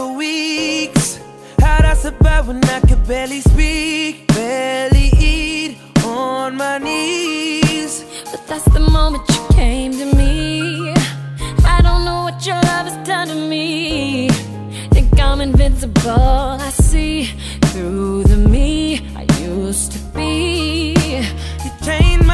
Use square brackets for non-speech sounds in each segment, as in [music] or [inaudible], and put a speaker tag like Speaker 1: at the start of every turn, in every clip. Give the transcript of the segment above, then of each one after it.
Speaker 1: for weeks. How'd I survive when I could barely speak, barely eat on my knees?
Speaker 2: But that's the moment you came to me. I don't know what your love has done to me. Think I'm invincible. I see through the me I used to be.
Speaker 1: You changed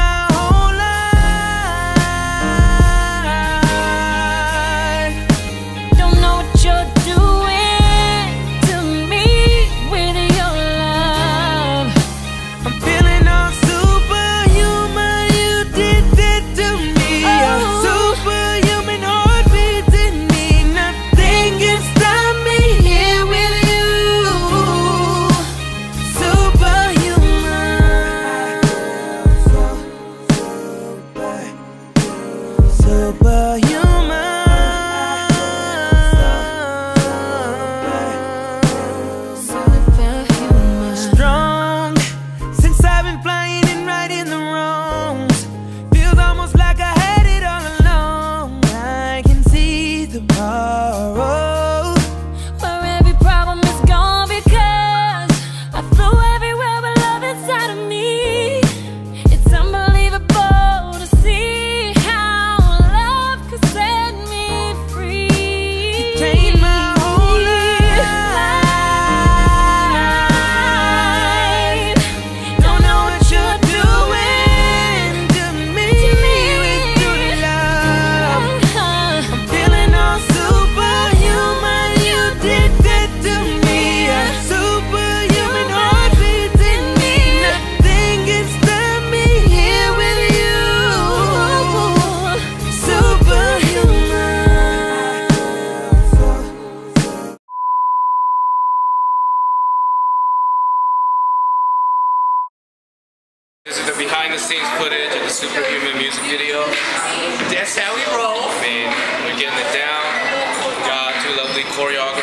Speaker 3: behind the scenes footage of the Superhuman music video.
Speaker 4: That's how we roll.
Speaker 3: I mean, we're getting it down. We got two lovely choreographers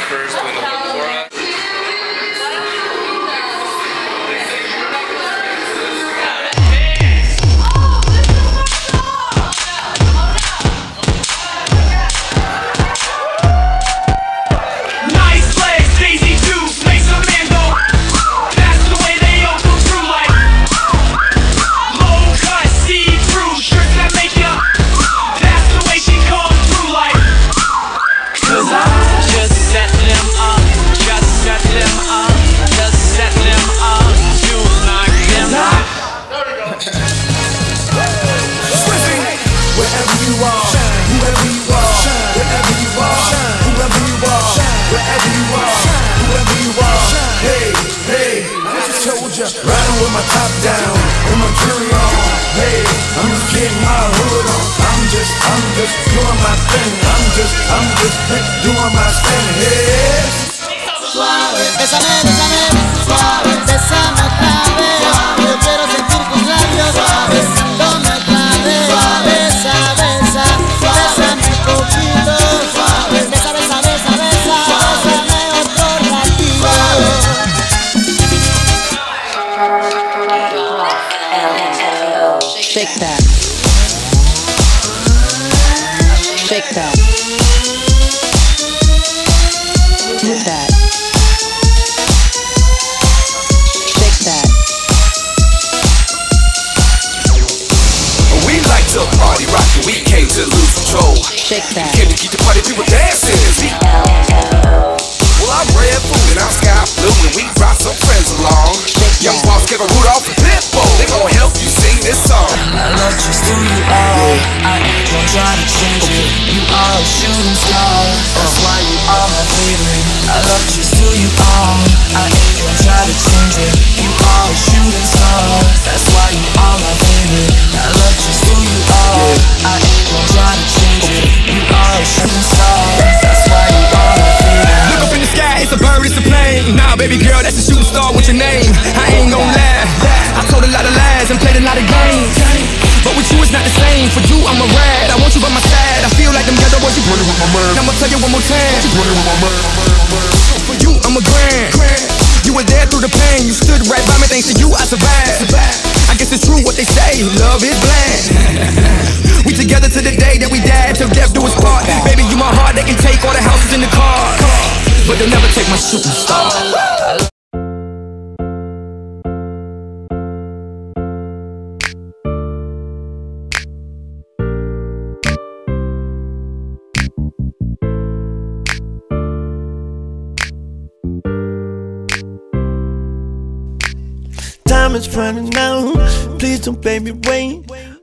Speaker 5: just
Speaker 6: riding with my top down, with my jewelry on. Hey, I'm just getting my hood on. I'm just, I'm just doing my thing. I'm just, I'm just doing my thing. Hey.
Speaker 7: Bésame, bésame,
Speaker 8: Shake that. Move that. Shake that.
Speaker 6: We like to party rock and we came to lose control.
Speaker 8: Shake that.
Speaker 6: Came to keep the party people dancing.
Speaker 9: Ain't gonna try to change it. You are a shooting star. That's why you are my favorite. I love just who you are. I ain't gonna try to change it. You are a shooting star. That's why you are my favorite. I love just who you are. I ain't gonna try to change it. You are a shooting star. That's why you are my favorite.
Speaker 6: Look up in the sky, it's a bird, it's a plane. Nah, baby girl, that's a shooting star with your name. I ain't with my man. I'ma tell you one more time. You running with my man. For you, I'm a grand. You were there through the pain. You stood right by me. Thanks to you, I survived. I guess it's true what they say. Love is blind. [laughs] we together to the day that we die. Till death do us part. Baby, you my heart. They can take all the houses in the car. but they'll never take my shooting star.
Speaker 10: Time is running out. Please don't make me wait.